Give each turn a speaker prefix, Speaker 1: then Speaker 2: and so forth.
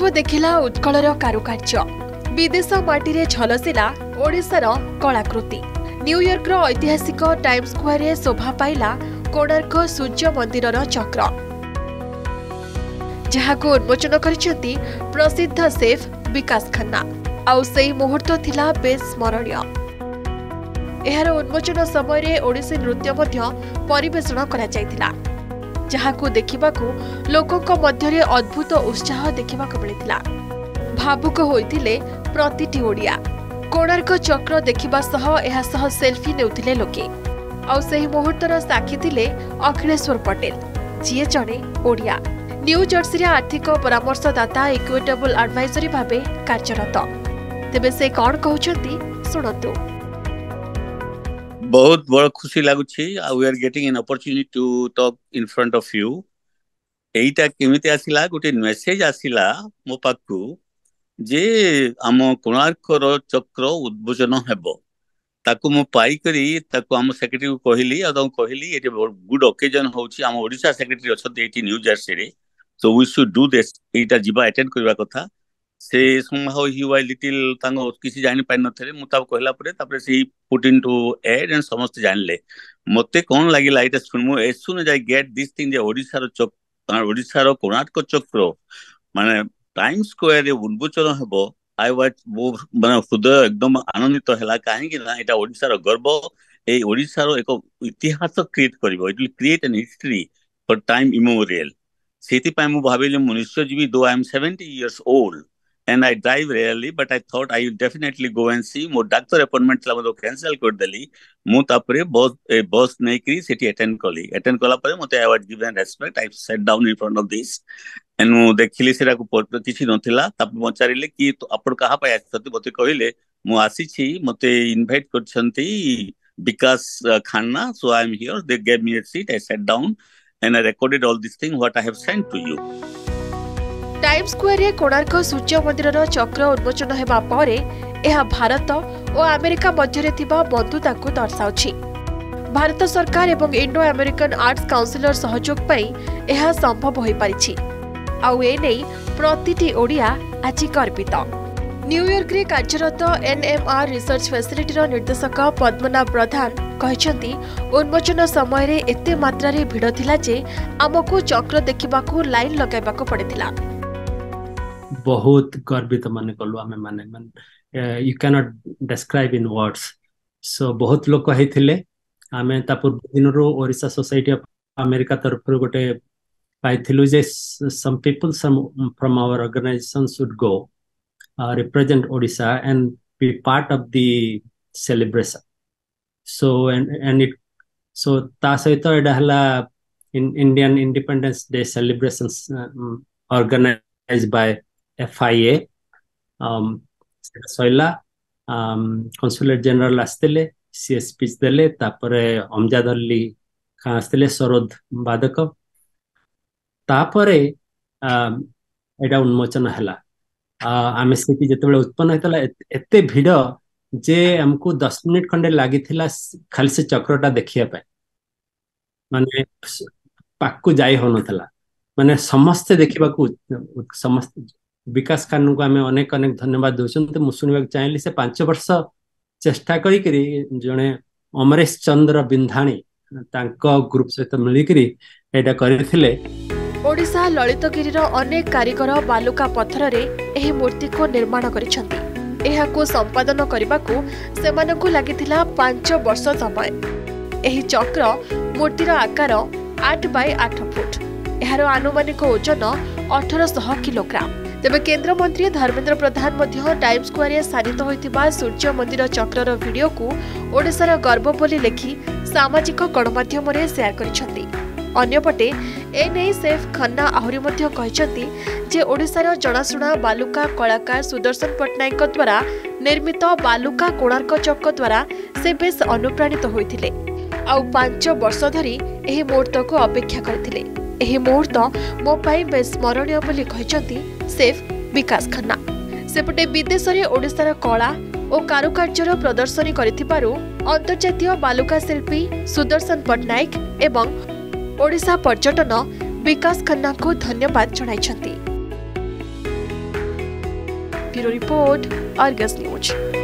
Speaker 1: ବିଶ୍ୱ ଦେଖିଲା ଉତ୍କଳର କାରୁକାର୍ଯ୍ୟ ବିଦେଶ ମାଟିରେ ଝଲସିଲା ଓଡ଼ିଶାର କଳାକୃତି ନ୍ୟୁୟର୍କର ଐତିହାସିକ ଟାଇମ୍ ସ୍କୋୟାରରେ ଶୋଭା ପାଇଲା କୋଣାର୍କ ସୂର୍ଯ୍ୟ ମନ୍ଦିରର ଚକ୍ର ଯାହାକୁ ଉନ୍ମୋଚନ କରିଛନ୍ତି ପ୍ରସିଦ୍ଧ ସେଫ୍ ବିକାଶ ଖାନ୍ନା ଆଉ ସେହି ମୁହୂର୍ତ୍ତ ଥିଲା ବେଶ୍ ସ୍ମରଣୀୟ ଏହାର ଉନ୍ମୋଚନ ସମୟରେ ଓଡ଼ିଶୀ ନୃତ୍ୟ ମଧ୍ୟ ପରିବେଷଣ କରାଯାଇଥିଲା जहाँ को देखा लोकों मध्य अद्भुत उत्साह देखा मिलता भावुक होते ओडिया कोणार्क चक्र देखा सेल्फी ने लोके आहूर्तर साक्षी थे अखिलेश्वर पटेल जी जड़े ओडिया न्यूजर्सी आर्थिक परामर्शदाता इक्विटेबल आडभइजरी भाव कार्यरत तेज से कौन कहते शुणु
Speaker 2: ବହୁତ ବଡ଼ ଖୁସି ଲାଗୁଛି ଆଉ we are getting an opportunity to talk in front of you ଏଇଟା କେମିତି ଆସିଲା ଗୋଟେ ମେସେଜ ଆସିଲା ମୋ ପାଖକୁ ଯେ ଆମ କୋଣାର୍କର ଚକ୍ର ଉଦ୍ବୋଚନ ହେବ ତାକୁ ମୁଁ ପାଇକରି ତାକୁ ଆମ ସେକ୍ରେଟେରୀକୁ କହିଲି ଆଉ ତାଙ୍କୁ କହିଲି ଏଠି ଗୁଡ୍ ଅକେଜନ୍ ହେଉଛି ଆମ ଓଡ଼ିଶା ସେକ୍ରେଟେରୀ ଅଛନ୍ତି ଏଠି new ଜର୍ସିରେ so we should do this ଏଇଟା ଯିବା ଆଟେଣ୍ଡ କରିବା କଥା ସେ somehow he was little ତାଙ୍କ କିଛି ଜାଣି ପାରିନଥିଲେ ମୁଁ ତାକୁ କହିଲା ପରେ ତାପରେ ସେ put into ad and ସମସ୍ତେ ଜାଣିଲେ ମୋତେ କ'ଣ ଲାଗିଲା ଏଇଟା ଶୁଣ ମୁଁ as soon as I get this thing ଯେ ଓଡ଼ିଶାର ଚକ୍ର ଓଡ଼ିଶାର କୋଣାର୍କ ଚକ୍ର ମାନେ ଟାଇମ୍ ସ୍କୋୟାରରେ ଉନ୍ମୋଚନ ହେବ ଆଇ ୱାଜ ମାନେ ହୃଦୟ ଏକଦମ ଆନନ୍ଦିତ ହେଲା କାହିଁକି ନା ଏଇଟା ଓଡ଼ିଶାର ଗର୍ବ ଏଇ ଓଡ଼ିଶାର ଏକ ଇତିହାସ କ୍ରିଏଟ୍ କରିବ it will create an history for time immemorial ସେଥିପାଇଁ ମୁଁ ଭାବିଲି ମୁଁ ନିଶ୍ଚୟ ଯିବି though I am seventy years old and I drive rarely, but I thought I would definitely go and see. मोर डॉक्टर अपॉइंटमेंट ଥିଲା ମୋତେ କ୍ୟାନସେଲ କରିଦେଲି ମୁଁ ତାପରେ ବସ୍ ବସ୍ ନେଇକରି ସେଠି ଆଟେଣ୍ଡ କଲି ଆଟେଣ୍ଡ କଲା ପରେ ମୋତେ award given respect I sat down in front of this and ମୁଁ ଦେଖିଲି ସେଟାକୁ କିଛି ନଥିଲା ତାପରେ ପଚାରିଲେ କି ଆପଣ କାହା ପାଇଁ ଆସିଛନ୍ତି ମୋତେ କହିଲେ ମୁଁ ଆସିଛି ମୋତେ ଇନଭାଇଟ୍ କରିଛନ୍ତି Bikash Khanna so I am here they gave me a seat I sat down and I recorded all these things what I have sent to you.
Speaker 1: Time স্কোয়ারে কোণার্ক সূর্য মন্দিরর চক্র উন্মোচন হওয়া পরে ଏହା ଭାରତ ଓ ଆମେରିକା ମଧ୍ୟରେ ଥିବା ବନ୍ଧୁତାକୁ ଦର୍ଶାଉଛି ଭାରତ ସରକାର ଏବଂ ଇଣ୍ଡୋ ଆମେରିକାନ୍ ଆର୍ଟସ୍ କାଉନସିଲର ସହଯୋଗ ପାଇଁ ଏହା ସମ୍ଭବ ହୋଇପାରିଛି ଆଉ ଏନେଇ ପ୍ରତିଟି ଓଡ଼ିଆ ଆଜି ଗର୍ବିତ ନ୍ୟୁୟର୍କରେ କାର୍ଯ୍ୟରତ ଏନ୍ଏମ୍ଆର୍ ରିସର୍ଚ୍ଚ ଫ୍ୟାସିଲିଟିର ନିର୍ଦ୍ଦେଶକ ପଦ୍ମନାଭ ପ୍ରଧାନ କହିଛନ୍ତି ଉନ୍ମୋଚନ ସମୟରେ ଏତେ ମାତ୍ରାରେ ଭିଡ଼ ଥିଲା ଯେ ଆମକୁ ଚକ୍ର ଦେଖିବାକୁ ଲାଇନ୍ ଲଗାଇବାକୁ ପଡ଼ିଥିଲା
Speaker 3: बहुत गर्वित मन कलु आम मान you can cannot describe in words so बहुत लोक है आम पूर्व दिन ओडा सोसाइटी अफ आमेरिका तरफ गोटे पाई जे some people some from our organisation should go represent Odisha and be part of the celebration so and it so ता सहित एटा हला Indian independence day celebration organise by FIA, ସରିଲା consulate general ଆସିଥିଲେ ସିଏ ସ୍ପିଚ୍ ଦେଲେ ତାପରେ ଅମଜାଦ ଅଲ୍ଲୀ ଖାଁ ଆସିଥିଲେ ସରୋଦ ବାଦକ ତାପରେ ଏଇଟା ଉନ୍ମୋଚନ ହେଲା ଆମେ ସେଠି ଯେତେବେଳେ ଉତ୍ପନ୍ନ ହେଇଥିଲା ଏତେ ଭିଡ଼ ଯେ ଆମକୁ ଦଶ ମିନିଟ୍ ଖଣ୍ଡେ ଲାଗିଥିଲା ଖାଲି ସେ ଚକ୍ରଟା ଦେଖିବା ପାଇଁ ମାନେ ପାଖକୁ ଯାଇ ହଉନଥିଲା ମାନେ ସମସ୍ତେ ଦେଖିବାକୁ ସମସ୍ତେ ବିକାଶ ଖାନଙ୍କୁ ଆମେ ଅନେକ ଅନେକ ଧନ୍ୟବାଦ ଦେଉଛନ୍ତି ମୁଁ ଶୁଣିବାକୁ ଚାହିଁଲି ସେ ପାଞ୍ଚ ବର୍ଷ ଚେଷ୍ଟା କରିକିରି ଜଣେ ଅମରେଶ ଚନ୍ଦ୍ର ବିନ୍ଧାଣୀ ତାଙ୍କ ଗ୍ରୁପ ସହିତ ମିଳିକିରି ଏଇଟା କରିଥିଲେ
Speaker 1: ଓଡ଼ିଶା ଲଳିତଗିରିର ଅନେକ କାରିଗର ବାଲୁକା ପଥରରେ ଏହି ମୂର୍ତ୍ତିକୁ ନିର୍ମାଣ କରିଛନ୍ତି ଏହାକୁ ସମ୍ପାଦନ କରିବାକୁ ସେମାନଙ୍କୁ ଲାଗିଥିଲା ପାଞ୍ଚ ବର୍ଷ ସମୟ ଏହି ଚକ୍ର ମୂର୍ତ୍ତିର ଆକାର ଆଠ ବାଇ ଆଠ ଫୁଟ ଏହାର ଆନୁମାନିକ ଓଜନ ଅଠରଶହ କିଲୋଗ୍ରାମ ତେବେ କେନ୍ଦ୍ରମନ୍ତ୍ରୀ ଧର୍ମେନ୍ଦ୍ର ପ୍ରଧାନ ମଧ୍ୟ ଟାଇମ୍ ସ୍କୋୟାରରେ ସ୍ଥାନିତ ହୋଇଥିବା ସୂର୍ଯ୍ୟ ମନ୍ଦିର ଚକ୍ରର ଭିଡ଼ିଓକୁ ଓଡ଼ିଶାର ଗର୍ବ ବୋଲି ଲେଖି ସାମାଜିକ ଗଣମାଧ୍ୟମରେ ସେୟାର କରିଛନ୍ତି ଅନ୍ୟପଟେ ଏ ନେଇ ସେଫ୍ ଖନ୍ନା ଆହୁରି ମଧ୍ୟ କହିଛନ୍ତି ଯେ ଓଡ଼ିଶାର ଜଣାଶୁଣା ବାଲୁକା କଳାକାର ସୁଦର୍ଶନ ପଟ୍ଟନାୟକଙ୍କ ଦ୍ୱାରା ନିର୍ମିତ ବାଲୁକା କୋଣାର୍କ ଚକ ଦ୍ୱାରା ସେ ବେଶ ଅନୁପ୍ରାଣିତ ହୋଇଥିଲେ ଆଉ ପାଞ୍ଚ ବର୍ଷ ଧରି ଏହି ମୁହୂର୍ତ୍ତକୁ ଅପେକ୍ଷା କରିଥିଲେ ଏହି ମୁହୂର୍ତ୍ତ ମୋ ପାଇଁ ବେଶ୍ ସ୍ମରଣୀୟ ବୋଲି କହିଛନ୍ତି ସେଫ୍ ବିକାଶ ଖାନ୍ନା ସେପଟେ ବିଦେଶରେ ଓଡ଼ିଶାର କଳା ଓ କାରୁକାର୍ଯ୍ୟର ପ୍ରଦର୍ଶନୀ କରିଥିବାରୁ ଅନ୍ତର୍ଜାତୀୟ ବାଲୁକା ଶିଳ୍ପୀ ସୁଦର୍ଶନ ପଟ୍ଟନାୟକ ଏବଂ ଓଡ଼ିଶା ପର୍ଯ୍ୟଟନ ବିକାଶ ଖାନ୍ନାଙ୍କୁ ଧନ୍ୟବାଦ ଜଣାଇଛନ୍ତି ବ୍ୟୁରୋ ରିପୋର୍ଟ ଅର୍ଗସ୍ ନ୍ୟୁଜ୍